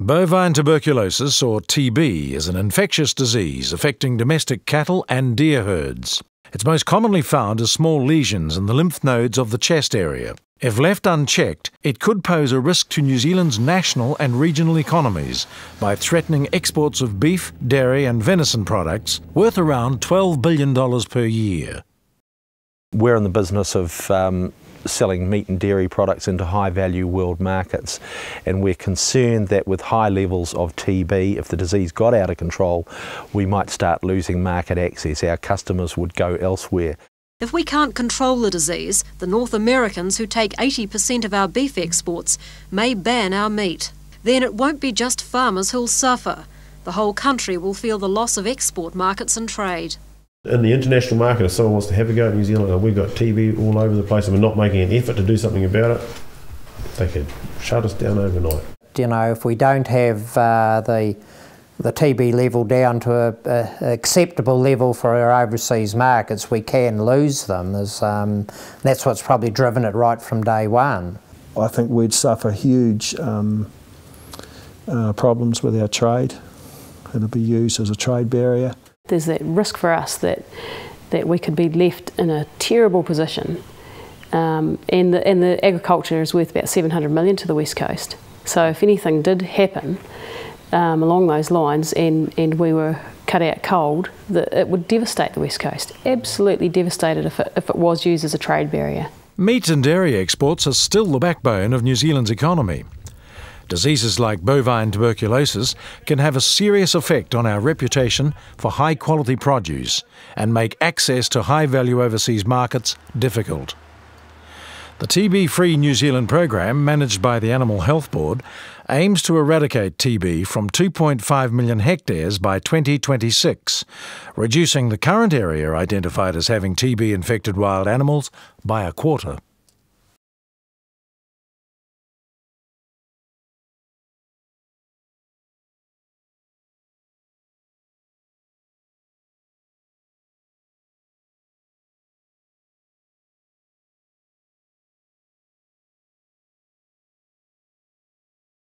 Bovine tuberculosis, or TB, is an infectious disease affecting domestic cattle and deer herds. It's most commonly found as small lesions in the lymph nodes of the chest area. If left unchecked, it could pose a risk to New Zealand's national and regional economies by threatening exports of beef, dairy, and venison products worth around $12 billion per year. We're in the business of um, selling meat and dairy products into high value world markets. And we're concerned that with high levels of TB, if the disease got out of control, we might start losing market access. Our customers would go elsewhere. If we can't control the disease, the North Americans, who take 80% of our beef exports, may ban our meat. Then it won't be just farmers who'll suffer. The whole country will feel the loss of export markets and trade in the international market, if someone wants to have a go at New Zealand and we've got TB all over the place and we're not making an effort to do something about it, they could shut us down overnight. You know, if we don't have uh, the the TB level down to a, a, acceptable level for our overseas markets, we can lose them. As, um, that's what's probably driven it right from day one. I think we'd suffer huge um, uh, problems with our trade. It'll be used as a trade barrier there's that risk for us that that we could be left in a terrible position. Um, and, the, and the agriculture is worth about 700 million to the west coast. So if anything did happen um, along those lines and, and we were cut out cold, the, it would devastate the west coast. Absolutely devastated if it, if it was used as a trade barrier. Meat and dairy exports are still the backbone of New Zealand's economy. Diseases like bovine tuberculosis can have a serious effect on our reputation for high quality produce and make access to high value overseas markets difficult. The TB Free New Zealand program, managed by the Animal Health Board, aims to eradicate TB from 2.5 million hectares by 2026, reducing the current area identified as having TB infected wild animals by a quarter.